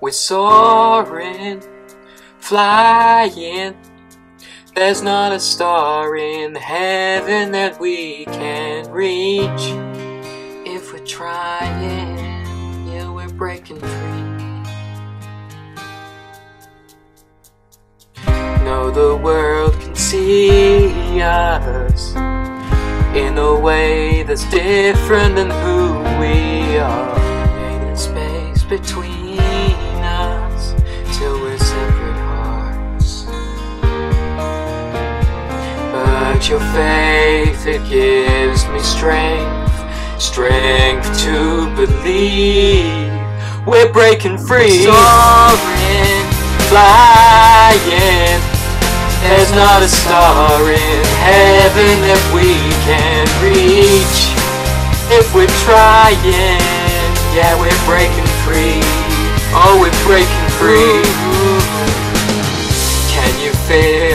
we're soaring, flying. There's not a star in heaven that we can't reach. If we're trying, yeah, we're breaking free. Know the world can see us in a way that's different than who we are. Space between your faith, it gives me strength, strength to believe we're breaking free. Soaring, flying. There's not a star in heaven that we can reach. If we're trying, yeah, we're breaking free. Oh, we're breaking free. Can you feel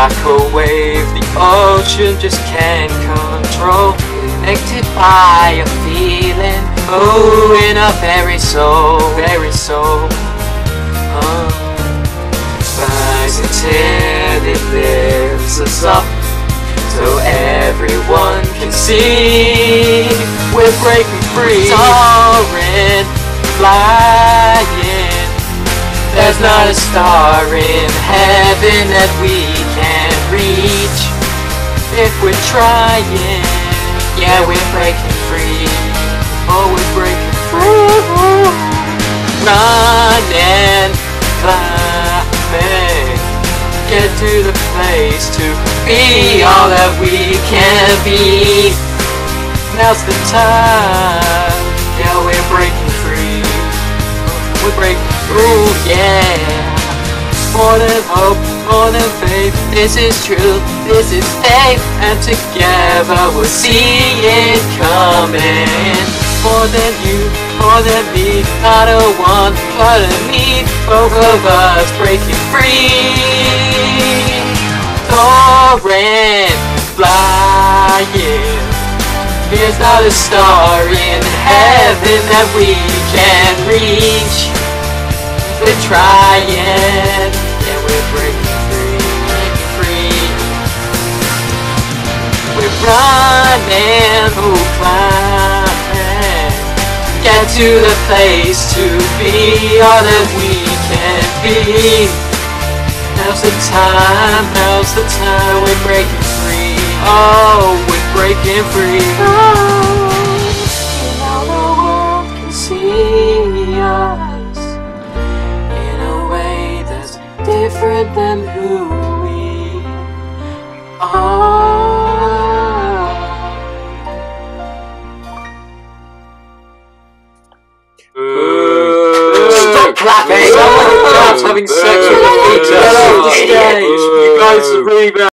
Like a wave, the ocean just can't control. Connected by a feeling, oh, in our very soul, very soul. Uh, rise until it lifts us up so everyone can see we're breaking free. Soaring, flying. There's not a star in heaven that we. If we're trying, yeah, we're breaking free. Oh, we're breaking free. Running, climbing. Get to the place to be all that we can be. Now's the time. Yeah, we're breaking free. We're breaking through, yeah. More than hope. This is true, this is faith. And together we'll see it coming. More than you, more than me. Not a one, but a me. Both of us breaking free. Soaring, flying. There's not a star in heaven that we can reach. We're trying, We're running, oh. Get to the place to be all that we can be. Now's the time, now's the time, we're breaking free. Oh, we're breaking free. Oh, and all the world can see us in a way that's different than who we are. Clapping! Someone claps having sex with a fetus. Get off the stage! You guys are really bad.